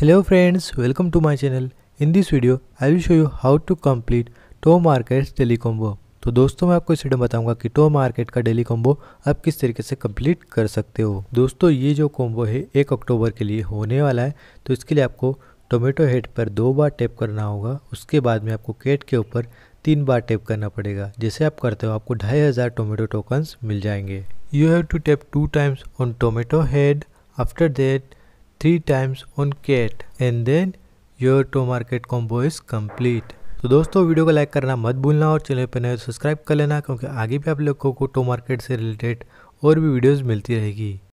Hello friends, welcome to my channel. In this video, I will show you how to complete Tomarket daily combo तो दोस्तों मैं आपको इस video में बताऊँगा कि टो मार्केट का डेली कॉम्बो आप किस तरीके से कंप्लीट कर सकते हो। दोस्तों ये जो कॉम्बो है एक अक्टूबर के लिए होने वाला है। तो इसके लिए आपको टोमेटो हेड पर दो बार टैप करना होगा। उसके बाद में आपको केट के ऊपर तीन बार टैप करना पड़ेगा। जैसे आप करते हो आपको ढाई हज़ार टोमेटो टोकन्स मिल जाएँगे। You have to tap two times on tomato head after that three times on cat and then your Tomarket combo is complete तो दोस्तों, वीडियो को लाइक करना मत भूलना और चैनल पर नए सब्सक्राइब कर लेना क्योंकि आगे भी आप लोगों को टो मार्केट से रिलेटेड और भी वीडियोस मिलती रहेगी।